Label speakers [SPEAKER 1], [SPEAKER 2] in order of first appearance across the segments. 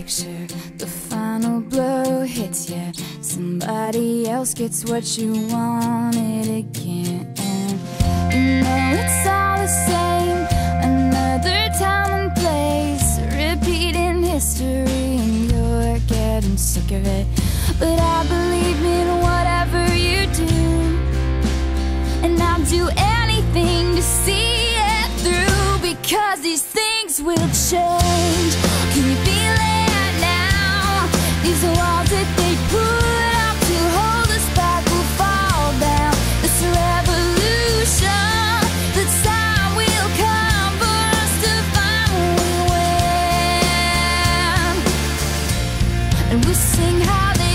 [SPEAKER 1] picture the final blow hits you. Somebody else gets what you wanted again. You know it's all the same. Another time and place, repeating history, and you're getting sick of it. But I believe in whatever you do, and I'll do anything to see it through because these things will change. And we sing hallelujah.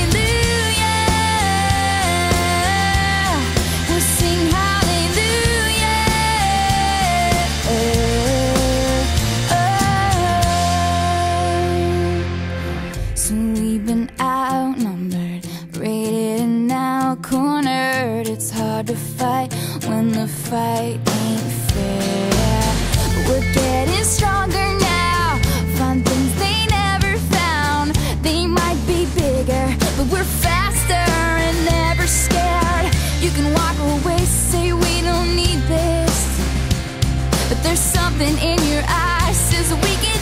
[SPEAKER 1] Cornered. It's hard to fight when the fight ain't fair. We're getting stronger now. Find things they never found. They might be bigger, but we're faster and never scared. You can walk away, say we don't need this. But there's something in your eyes says we can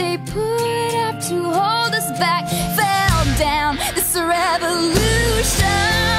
[SPEAKER 1] they put up to hold us back fell down. This revolution.